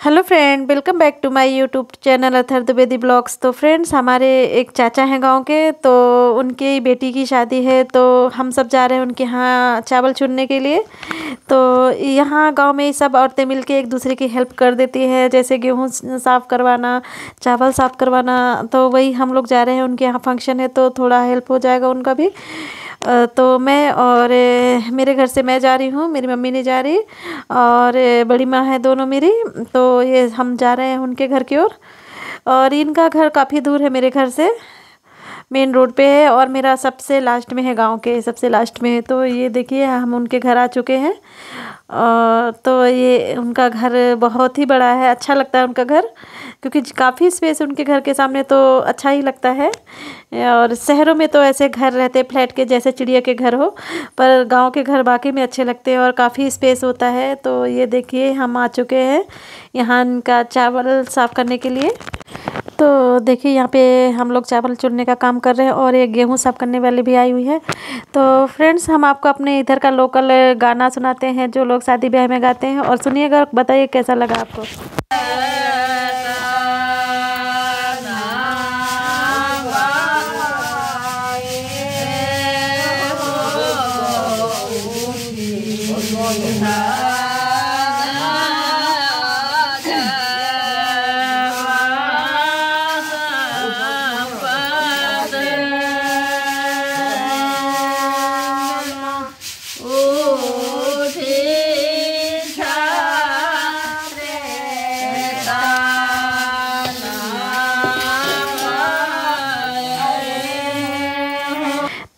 Hello friend welcome back to my YouTube channel Athar Dwivedi blogs तो friends हमारे एक चाचा हैं गाँव के तो उनकी बेटी की शादी है तो हम सब जा रहे हैं उनके यहाँ चावल चुनने के लिए। तो यहाँ गाँव में सब औरतें मिलके एक दूसरे की हेल्प कर देती है, जैसे गेहूँ साफ़ करवाना, चावल साफ़ करवाना। तो वही हम लोग जा रहे हैं, उनके यहाँ फ़ंक्शन है तो थोड़ा हेल्प हो जाएगा उनका भी। तो मैं और मेरे घर से मैं जा रही हूँ, मेरी मम्मी नहीं जा रही और बड़ी माँ है दोनों मेरी तो ये हम जा रहे हैं उनके घर की ओर और और इनका घर काफ़ी दूर है मेरे घर से। मेन रोड पे है और मेरा सबसे लास्ट में है, गाँव के सबसे लास्ट में है। तो ये देखिए, हम उनके घर आ चुके हैं। तो ये उनका घर बहुत ही बड़ा है। अच्छा लगता है उनका घर, क्योंकि काफ़ी स्पेस उनके घर के सामने तो अच्छा ही लगता है। और शहरों में तो ऐसे घर रहते फ्लैट के जैसे चिड़िया के घर हो, पर गाँव के घर बाकी में अच्छे लगते हैं और काफ़ी स्पेस होता है। तो ये देखिए, हम आ चुके हैं यहाँ का चावल साफ़ करने के लिए। तो देखिए, यहाँ पे हम लोग चावल चुनने का काम कर रहे हैं और ये गेहूँ साफ़ करने वाली भी आई हुई है। तो फ्रेंड्स, हम आपको अपने इधर का लोकल गाना सुनाते हैं, जो लोग शादी ब्याह में गाते हैं। और सुनिएगा, बताइए कैसा लगा आपको?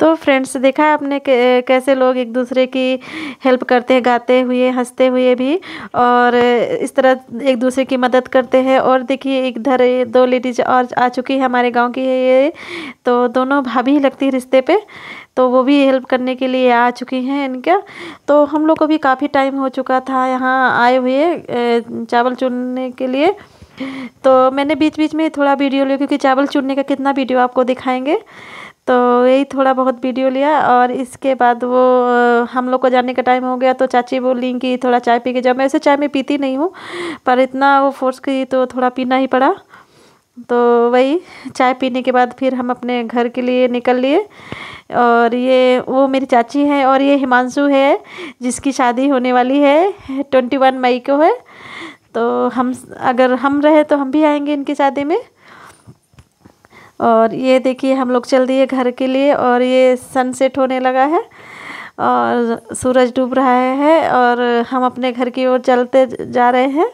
तो फ्रेंड्स देखा है आपने कैसे लोग एक दूसरे की हेल्प करते हैं, गाते हुए, हँसते हुए भी और इस तरह एक दूसरे की मदद करते हैं। और देखिए इधर दो लेडीज़ और आ चुकी है हमारे गाँव की है ये तो दोनों भाभी लगती है रिश्ते पे तो वो भी हेल्प करने के लिए आ चुकी हैं इनका। तो हम लोग को भी काफ़ी टाइम हो चुका था यहाँ आए हुए चावल चुनने के लिए। तो मैंने बीच बीच में थोड़ा वीडियो लिया, क्योंकि चावल चुनने का कितना वीडियो आपको दिखाएँगे। तो यही थोड़ा बहुत वीडियो लिया और इसके बाद वो हम लोग को जाने का टाइम हो गया तो चाची बोली कि थोड़ा चाय पी के जब मैं ऐसे चाय में पीती नहीं हूँ, पर इतना वो फोर्स की तो थोड़ा पीना ही पड़ा। तो वही, चाय पीने के बाद फिर हम अपने घर के लिए निकल लिए और ये, वो मेरी चाची हैं और ये हिमांशु है, जिसकी शादी होने वाली है ट्वेंटी वन मई को है। तो हम, अगर हम रहे तो हम भी आएँगे इनकी शादी में। और ये देखिए हम लोग चल दिए घर के लिए और ये सनसेट होने लगा है और सूरज डूब रहा है और हम अपने घर की ओर चलते जा रहे हैं।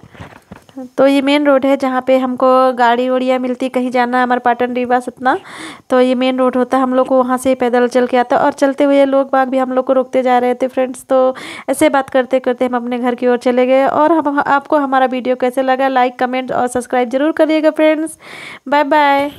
तो ये मेन रोड है जहाँ पे हमको गाड़ी वड़ियाँ मिलती, कहीं जाना हमारे पाटन रीवा सतना तो ये मेन रोड होता है हम लोग को वहाँ से पैदल चल के आता और चलते हुए लोग बाग भी हम लोग को रोकते जा रहे थे फ्रेंड्स तो ऐसे बात करते करते हम अपने घर की ओर चले गए और हम, आपको हमारा वीडियो कैसे लगा लाइक कमेंट और सब्सक्राइब ज़रूर करिएगा फ्रेंड्स बाय बाय